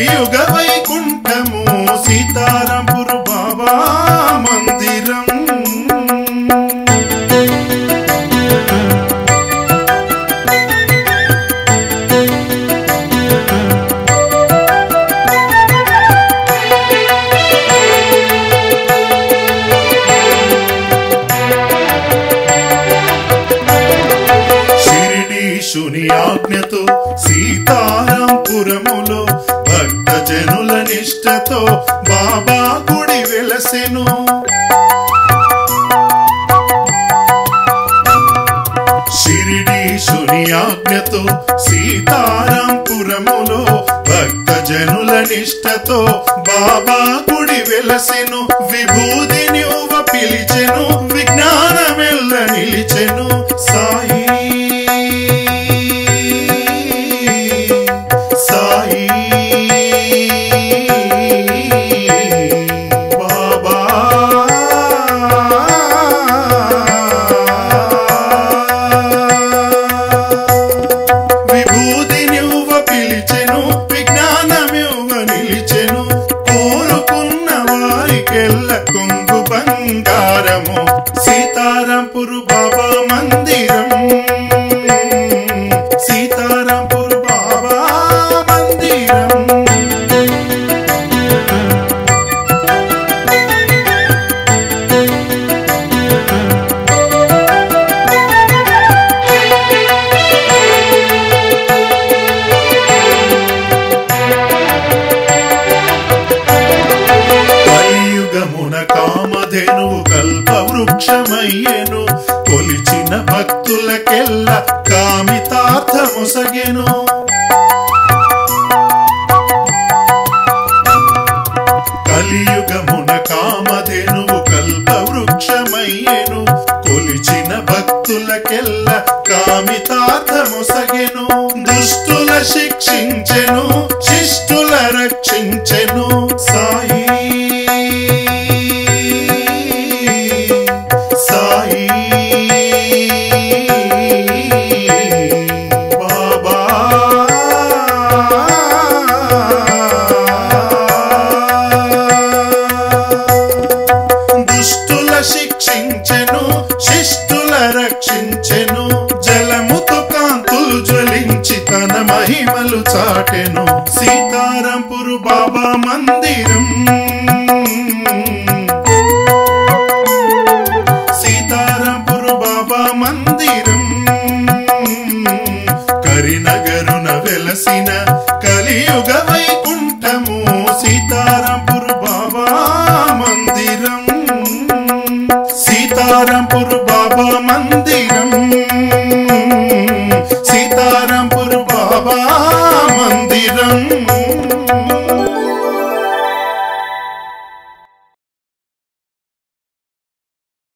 వెలసిన కలియుగ వైకుంఠము సీతారాంపురు బాబా మందిరం శిరిడీశుని ఆజ్ఞతో సీతారాంపురములో భక్త జనుల నిష్టతో బాబా గుడి వెలసెను. శిరిడీశుని ఆజ్ఞతో సీతారాంపురములో భక్త జనుల నిష్టతో బాబా గుడి వెలసెను. విభూతిని పిలిచెను విజ్ఞానమే సీతారాంపురు బాబా మందిరం. సీతారాంపురు కల్పవృక్షమయ్యెను కొలిచిన భక్తులకెల్ల కామితార్థముసగెను. కలియుగమున కామధేనువు కల్పవృక్షమయ్యెను. కొలిచిన భక్తులకెల్ల కామితార్థముసగెను. దుష్టుల శిక్షించెను శిష్టుల రక్షించెను. దుష్టుల శిక్షించెను శిష్టుల రక్షించెను జలముతో కాంతులు జ్వలించి తన మహిమలు చాటెను. సీతారాంపురు బాబా మందిరం. సీతారాంపురు బాబా మందిరం. కరినగరున వెలసిన కలియుగ సీతారాంపూర్ బాబా మందిరం సీతారాంపూర్ బాబా మందిరం